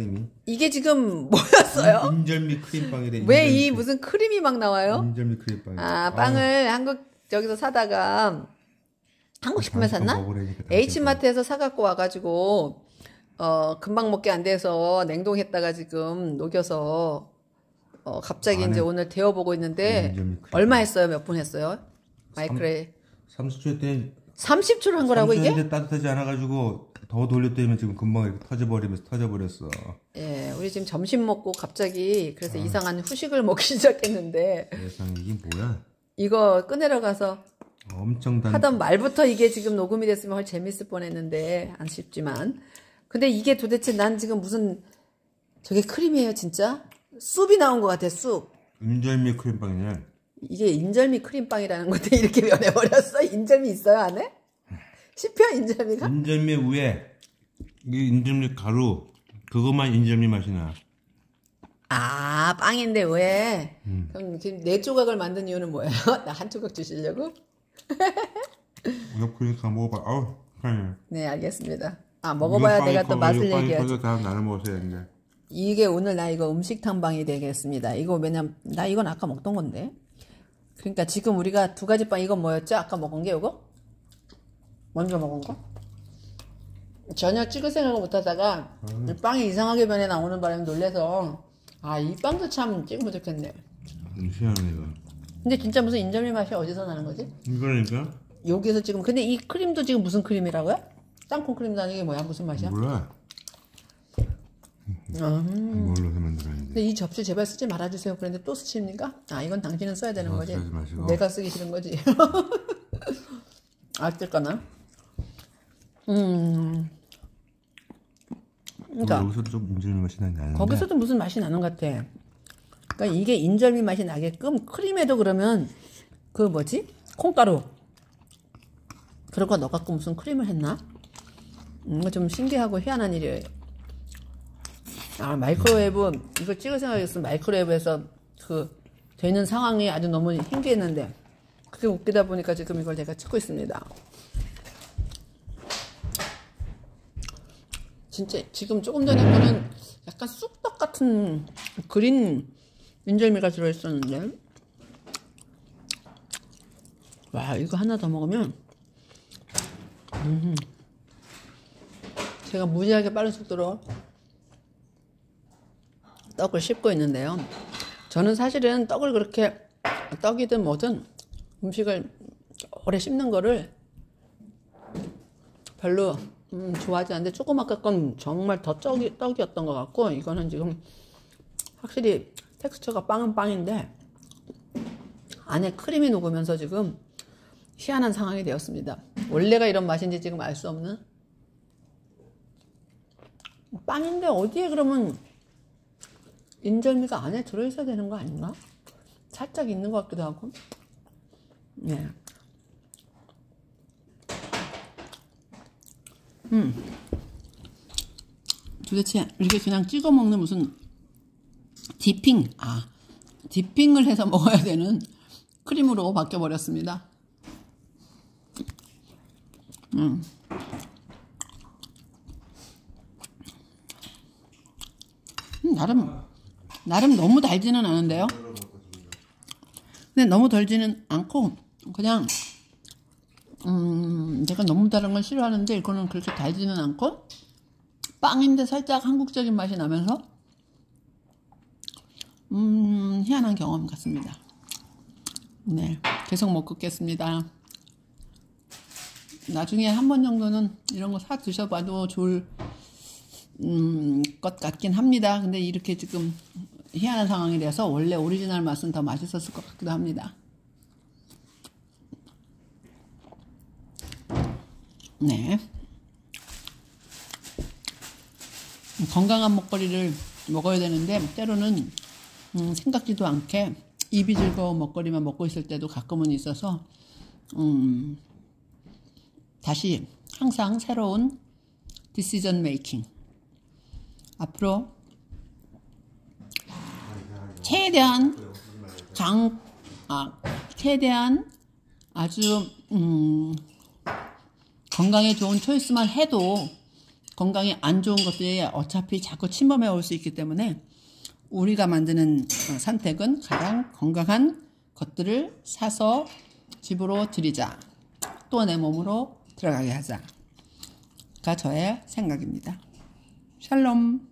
크림이. 이게 지금 뭐였어요? 인절미 크림빵이래. 왜 인절미 이 크림. 무슨 크림이 막 나와요? 인절미 크림빵. 아 빵을 한국 저기서 사다가 한국 식품에 샀나? 먹으라니까 다 H마트에서 사 갖고 와가지고 어 금방 먹게 안 돼서 냉동했다가 지금 녹여서 어 갑자기 이제 오늘 데워 보고 있는데 인절미 크림. 얼마 했어요? 몇 분 했어요? micro에 30초 때 30초를 한 거라고 이게? 따뜻하지 않아가지고 더 돌렸더니 지금 금방 이렇게 터져버리면서 터져버렸어. 예, 우리 지금 점심 먹고 갑자기 그래서 아. 이상한 후식을 먹기 시작했는데 세상에 이게 뭐야? 이거 꺼내러 가서 엄청 단. 하던 말부터 이게 지금 녹음이 됐으면 훨 재밌을 뻔했는데 아쉽지만 근데 이게 도대체 난 지금 무슨 저게 크림이에요 진짜 숲이 나온 것 같아 숲 인절미 크림빵이냐? 이게 인절미 크림빵이라는 건데 이렇게 변해버렸어 인절미 있어요 안에 씹혀 인절미가 인절미 위에 이 인절미 가루 그것만 인절미 맛이 나. 아 빵인데 왜 음. 그럼 지금 네 조각을 만든 이유는 뭐예요 나 한 조각 주시려고 그러니까 먹어봐. 아우, 그냥. 네 알겠습니다 아 먹어봐야 내가 또 맛을 얘기하지 다 나눠 먹어야 되는데. 이게 오늘 나 이거 음식 탐방이 되겠습니다. 이거 왜냐면 나 이건 아까 먹던 건데. 그러니까 지금 우리가 두 가지 빵 이건 뭐였죠? 아까 먹은 게 이거? 먼저 먹은 거? 전혀 찍을 생각을 못 하다가 이 빵이 이상하게 변해 나오는 바람에 놀래서 아 이 빵도 참 찍으면 좋겠네. 음, 희한해 이거. 근데 진짜 무슨 인절미 맛이 어디서 나는 거지? 이거니까 여기서 지금 근데 이 크림도 지금 무슨 크림이라고요? 땅콩 크림도 아니게 뭐야 무슨 맛이야? 몰라. 음. 뭘로 해 만들었는데. 근데 이 접시 제발 쓰지 말아주세요. 그런데 또 쓰십니까? 아, 이건 당신은 써야 되는 어, 거지. 쓰지 마시고. 내가 쓰기 싫은 거지. 아, 쓸까나? 음. 그러니까 여기서도 좀 인절미 맛이 나는데. 거기서도 무슨 맛이 나는 것 같아. 그러니까 이게 인절미 맛이 나게끔 크림에도 그러면 그 뭐지? 콩가루. 그런 거 넣어갖고 무슨 크림을 했나? 음, 이거 좀 신기하고 희한한 일이에요. 아, microwave, 이거 찍을 생각이었으면 microwave에서 그, 되는 상황이 아주 너무 신기했는데, 그게 웃기다 보니까 지금 이걸 내가 찍고 있습니다. 진짜 지금 조금 전에 거는 약간 쑥떡 같은 그린 인절미가 들어있었는데, 와, 이거 하나 더 먹으면, 음, 제가 무지하게 빠른 속도로 떡을 씹고 있는데요. 저는 사실은 떡을 그렇게 떡이든 뭐든 음식을 오래 씹는 거를 별로 음, 좋아하지 않는데 조금 아까 건 정말 더 떡이, 떡이었던 것 같고 이거는 지금 확실히 텍스처가 빵은 빵인데 안에 크림이 녹으면서 지금 희한한 상황이 되었습니다. 원래가 이런 맛인지 지금 알 수 없는 빵인데 어디에 그러면 인절미가 안에 들어있어야 되는 거 아닌가? 살짝 있는 것 같기도 하고. 네. 음. 도대체 이렇게 그냥 찍어 먹는 무슨 디핑, 아, 디핑을 해서 먹어야 되는 크림으로 바뀌어 버렸습니다. 음. 음, 나름 나름 너무 달지는 않은데요. 근데 너무 달지는 않고 그냥 음 내가 너무 다른 걸 싫어하는데 이거는 그렇게 달지는 않고 빵인데 살짝 한국적인 맛이 나면서 음 희한한 경험 같습니다. 네 계속 먹고 겠습니다. 나중에 한 번 정도는 이런 거 사 드셔봐도 좋을 음, 것 같긴 합니다. 근데 이렇게 지금 희한한 상황이 돼서 원래 오리지널 맛은 더 맛있었을 것 같기도 합니다. 네. 건강한 먹거리를 먹어야 되는데 때로는 음, 생각지도 않게 입이 즐거운 먹거리만 먹고 있을 때도 가끔은 있어서 음, 다시 항상 새로운 디시전 메이킹 앞으로 최대한 강, 아, 최대한 아주, 음, 건강에 좋은 초이스만 해도 건강에 안 좋은 것들이 어차피 자꾸 침범해 올 수 있기 때문에 우리가 만드는 어, 선택은 가장 건강한 것들을 사서 집으로 들이자. 또 내 몸으로 들어가게 하자. 가 저의 생각입니다. 샬롬.